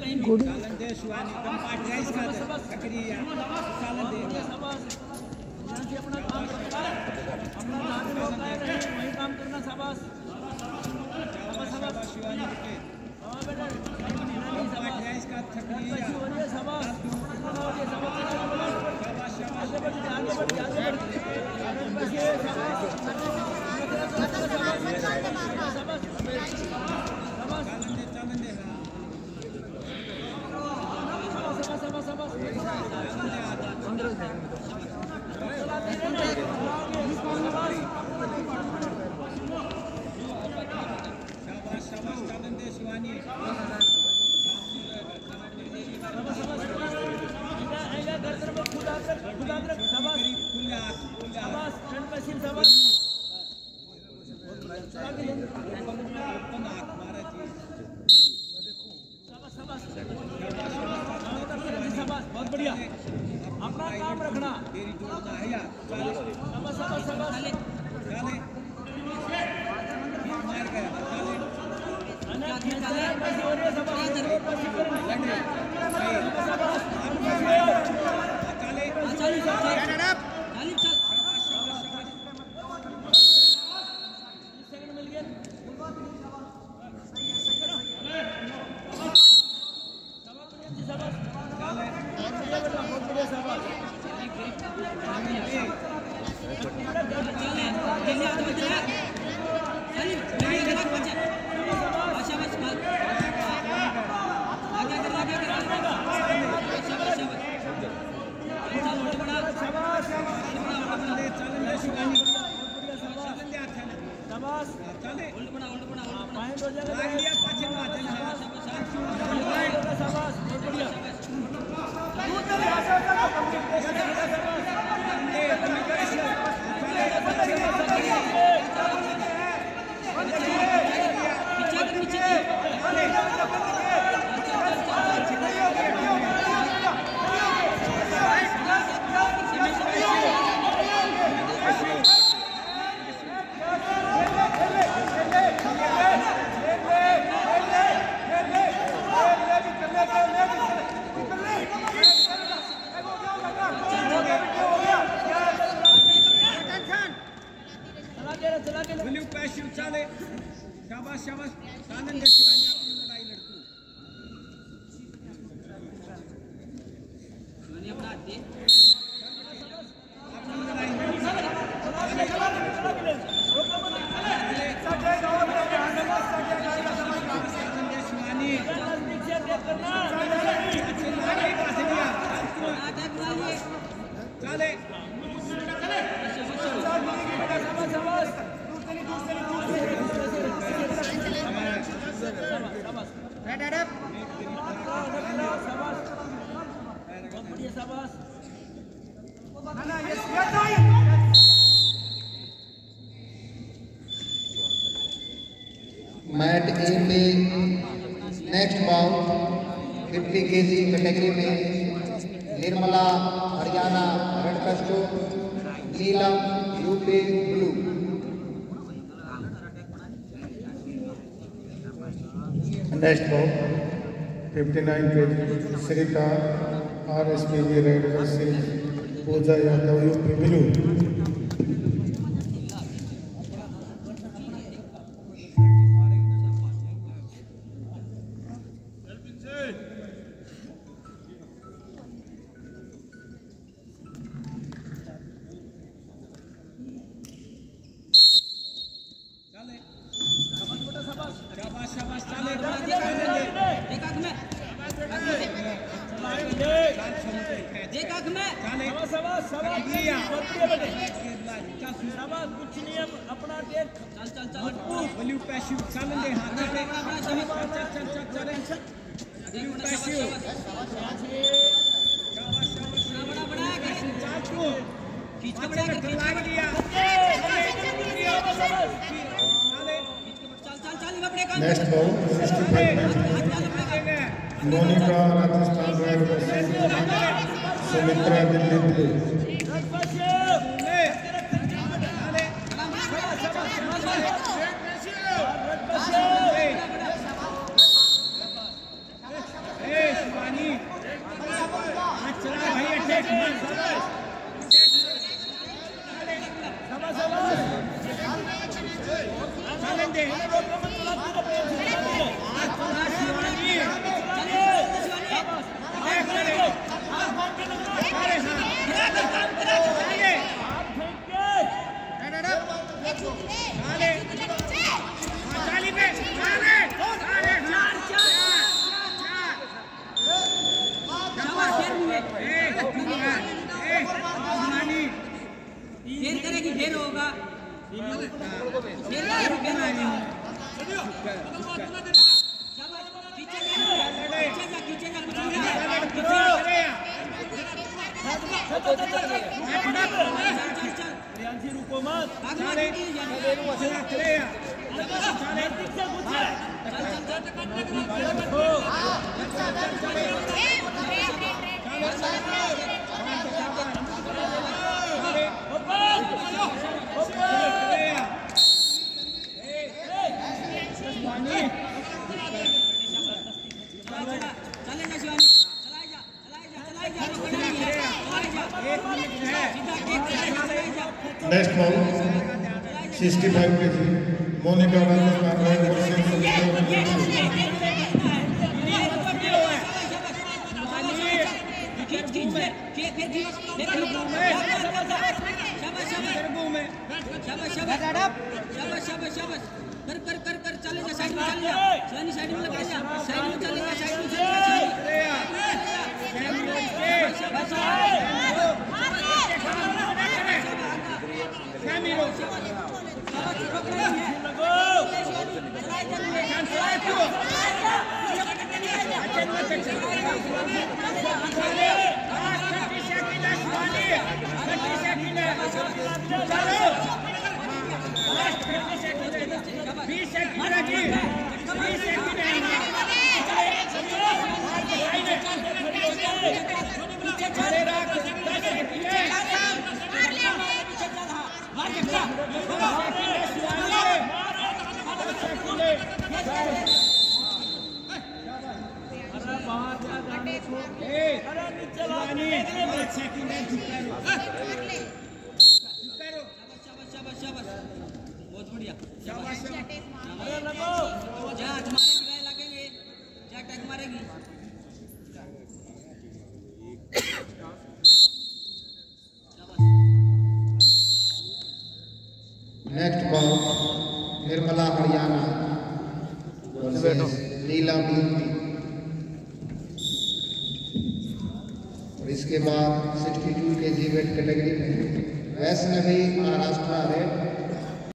Good अपना काम करना शाबाश। शाबाश शाबाश सुहानी के हाँ बेटा कम पार्ट राइस का थकरी या हो रही है शाबाश हो रही है शाबाश शाबाश शाबाश आगे बढ़ आगे बढ़ आगे बढ़ बस ये शाबाश शाबाश शाबाश सालन दे सालन दे शाबाश शाबाश शाबाश शाबाश शाबाश सालन दे सुहानी खुदा खुदा शाबाश खुले हाथ खुले हाथ शाबाश फ्रंट मशीन शाबाश ओपन हाथ मारा जी शाबाश शाबाश शाबाश बहुत बढ़िया अपना काम रखना तेरी जोड़ना है यार चले शाबाश शाबाश शाबाश चले मार गया चले अना खींचना है बस हो रही है शाबाश बस करना लड़े सही शाबाश चले सेकंड मिल गया शाबाश बढ़िया शाबाश बहुत बढ़िया बेटा बहुत बढ़िया शाबाश शाबाश चले चले सुहानी शाबाश चले हाथ चले शाबाश चले लिया पाछे मार चले शाबाश बहुत बढ़िया चला के रहे, चला के रहे। ब्लू पैशू चले शाबाश शाबाश आनंद शिवानी अपनी लड़ाई लड़तू अपनी लड़ाई लड़तू आनंद शिवानी नज़दीक से देख करना अच्छे लागे पास लिया चले शाबाश शाबाश शाबाश बहुत बढ़िया शाबाश मैट ए पे नेक्स्ट फिफ्टी के जी कैटेगरी में निर्मला, हरियाणा, रेड कस्टो नीलम, यूपी, ब्लू। नेक्स्ट हो fifty nine K G Shrita R S K G red कस्टी Pooja Yadav UP blue चले शाबाश शाबाश लिया बहुत बढ़िया बेटे शाबाश कुछ नहीं है अपना देख ब्लू पैशू चले। ले हाथ चले चल चल चल चल चले। ब्लू पैशू शाबाश शाबाश चल। तू अच्छा लग लाग लिया Next bout, 65 kg, Monica Rajasthan Red versus Sumitra Delhi police Thank you. शाबाश खींचे जा खींचे खींचे जा चले खींच खींच फिर खींच फिर खींच फिर शाबाश शाबाश शाबाश कर कर कर कर चले जा साइड में चले जा साइड में लगा जा साइड में चले जा साइड में चले जा शाबाश शाबाश शाबाश शाबाश बहुत बढ़िया शाबाश जा तुम्हारे गिराए लगेंगे जा टैग मारेगी बॉल निर्मला हरियाणा लीला नीलम और इसके बाद 62 के जी वेट कैटेगरी में। वैष्णवी महाराष्ट्र रेड